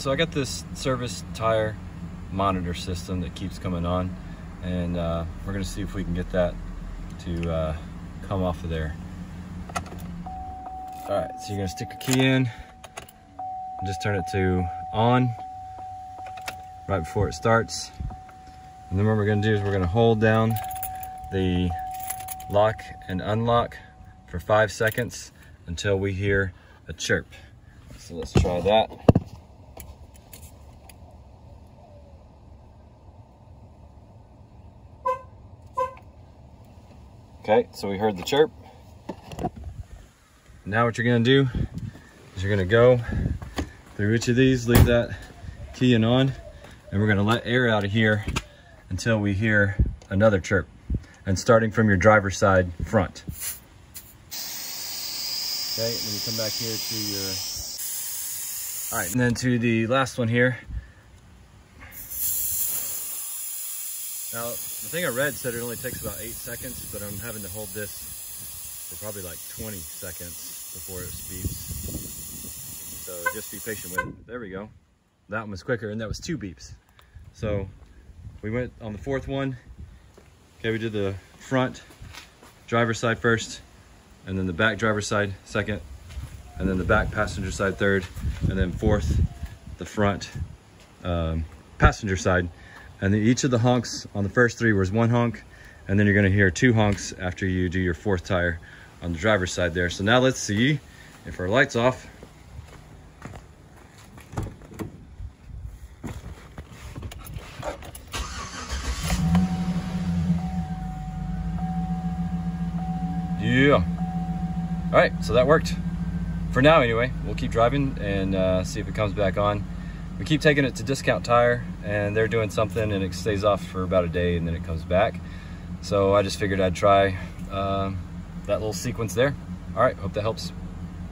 so I got this service tire monitor system that keeps coming on and uh, we're gonna see if we can get that to uh, come off of there. All right, so you're gonna stick a key in just turn it to on right before it starts. And then what we're gonna do is we're gonna hold down the lock and unlock for five seconds until we hear a chirp. So let's try that. Okay, so we heard the chirp. Now what you're gonna do is you're gonna go through each of these, leave that key in on, and we're gonna let air out of here until we hear another chirp. And starting from your driver's side front. Okay, and then you come back here to your, all right, and then to the last one here. Now, the thing I read said it only takes about eight seconds, but I'm having to hold this for probably like 20 seconds before it beeps. So just be patient with it. There we go. That one was quicker, and that was two beeps. So we went on the fourth one. Okay, we did the front driver side first, and then the back driver side second, and then the back passenger side third, and then fourth, the front um, passenger side. And then each of the honks on the first three was one honk, and then you're gonna hear two honks after you do your fourth tire on the driver's side there. So now let's see if our light's off. Yeah. All right, so that worked. For now, anyway, we'll keep driving and uh, see if it comes back on. We keep taking it to Discount Tire, and they're doing something, and it stays off for about a day, and then it comes back. So I just figured I'd try uh, that little sequence there. All right, hope that helps.